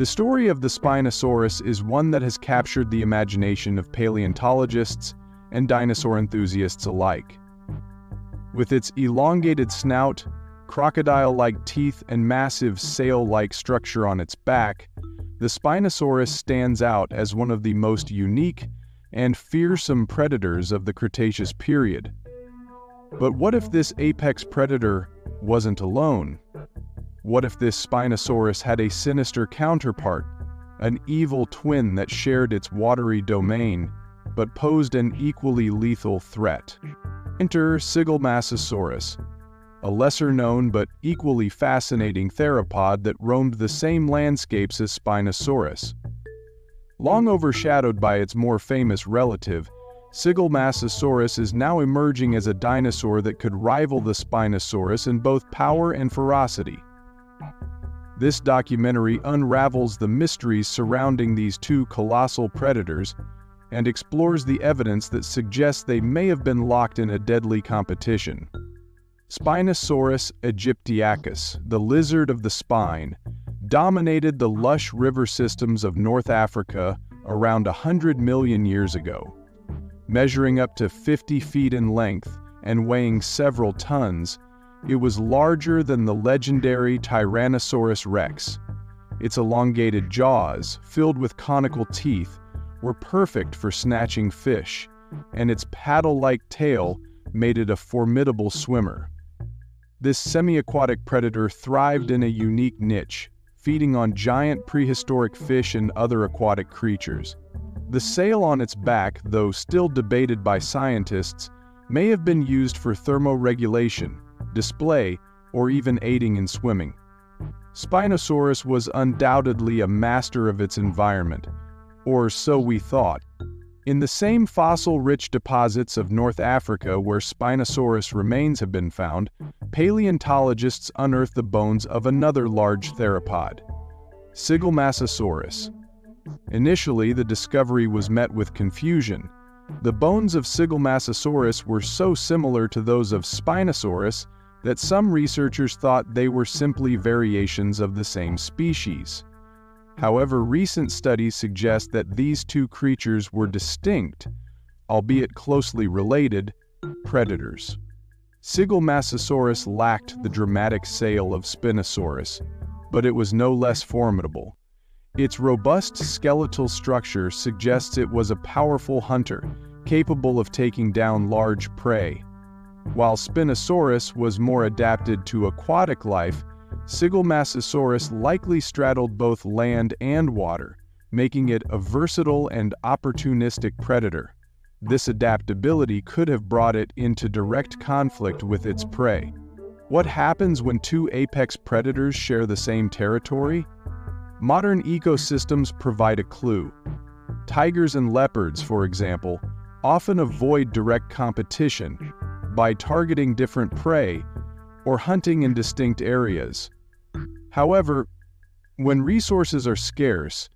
The story of the Spinosaurus is one that has captured the imagination of paleontologists and dinosaur enthusiasts alike. With its elongated snout, crocodile-like teeth, and massive sail-like structure on its back, the Spinosaurus stands out as one of the most unique and fearsome predators of the Cretaceous period. But what if this apex predator wasn't alone? What if this Spinosaurus had a sinister counterpart, an evil twin that shared its watery domain, but posed an equally lethal threat? Enter Sigilmassasaurus, a lesser-known but equally fascinating theropod that roamed the same landscapes as Spinosaurus. Long overshadowed by its more famous relative, Sigilmassasaurus is now emerging as a dinosaur that could rival the Spinosaurus in both power and ferocity. This documentary unravels the mysteries surrounding these two colossal predators and explores the evidence that suggests they may have been locked in a deadly competition. Spinosaurus aegyptiacus, the lizard of the spine, dominated the lush river systems of North Africa around 100 million years ago measuring up to 50 feet in length and weighing several tons, it was larger than the legendary Tyrannosaurus rex. Its elongated jaws, filled with conical teeth, were perfect for snatching fish, and its paddle-like tail made it a formidable swimmer. This semi-aquatic predator thrived in a unique niche, feeding on giant prehistoric fish and other aquatic creatures. The sail on its back, though still debated by scientists, may have been used for thermoregulation, display, or even aiding in swimming. Spinosaurus was undoubtedly a master of its environment, or so we thought. In the same fossil-rich deposits of North Africa where Spinosaurus remains have been found, paleontologists unearthed the bones of another large theropod, Sigilmassasaurus. Initially, the discovery was met with confusion. The bones of Sigilmassasaurus were so similar to those of Spinosaurus that some researchers thought they were simply variations of the same species. However, recent studies suggest that these two creatures were distinct, albeit closely related, predators. Sigilmassasaurus lacked the dramatic sail of Spinosaurus, but it was no less formidable. Its robust skeletal structure suggests it was a powerful hunter, capable of taking down large prey. While Spinosaurus was more adapted to aquatic life, Sigilmassasaurus likely straddled both land and water, making it a versatile and opportunistic predator. This adaptability could have brought it into direct conflict with its prey. What happens when two apex predators share the same territory? Modern ecosystems provide a clue. Tigers and leopards, for example, often avoid direct competition by targeting different prey or hunting in distinct areas. However, when resources are scarce,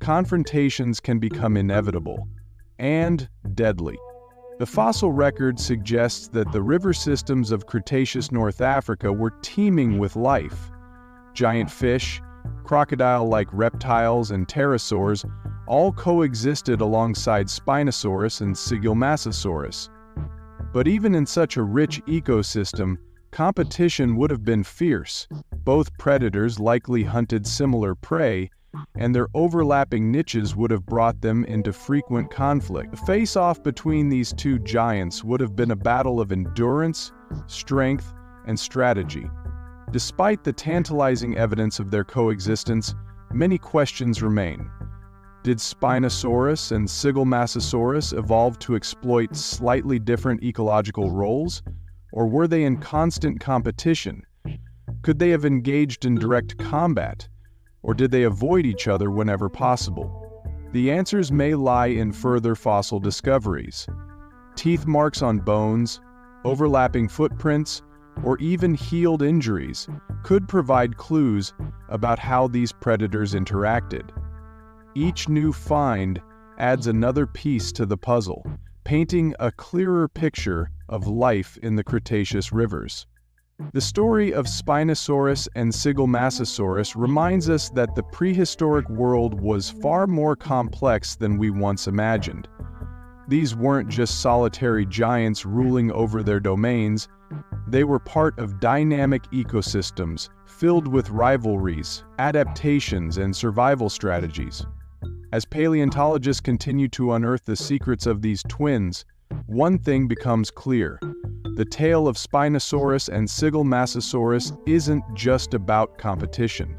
confrontations can become inevitable and deadly. The fossil record suggests that the river systems of Cretaceous North Africa were teeming with life. Giant fish, crocodile-like reptiles and pterosaurs all coexisted alongside Spinosaurus and Sigilmassasaurus. But even in such a rich ecosystem, competition would have been fierce. Both predators likely hunted similar prey, and their overlapping niches would have brought them into frequent conflict. The face-off between these two giants would have been a battle of endurance, strength, and strategy. Despite the tantalizing evidence of their coexistence, many questions remain. Did Spinosaurus and Sigilmassasaurus evolve to exploit slightly different ecological roles, or were they in constant competition? Could they have engaged in direct combat, or did they avoid each other whenever possible? The answers may lie in further fossil discoveries. Teeth marks on bones, overlapping footprints, or even healed injuries could provide clues about how these predators interacted. Each new find adds another piece to the puzzle, painting a clearer picture of life in the Cretaceous rivers. The story of Spinosaurus and Sigilmassasaurus reminds us that the prehistoric world was far more complex than we once imagined. These weren't just solitary giants ruling over their domains, they were part of dynamic ecosystems filled with rivalries, adaptations, and survival strategies. As paleontologists continue to unearth the secrets of these twins, one thing becomes clear. The tale of Spinosaurus and Sigilmassasaurus isn't just about competition.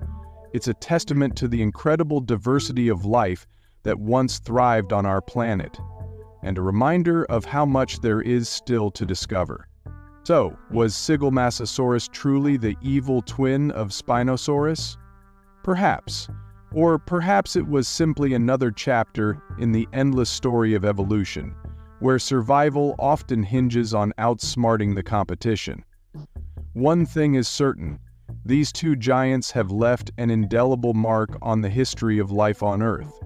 It's a testament to the incredible diversity of life that once thrived on our planet, and a reminder of how much there is still to discover. So, was Sigilmassasaurus truly the evil twin of Spinosaurus? Perhaps. Or perhaps it was simply another chapter in the endless story of evolution, where survival often hinges on outsmarting the competition. One thing is certain, these two giants have left an indelible mark on the history of life on Earth.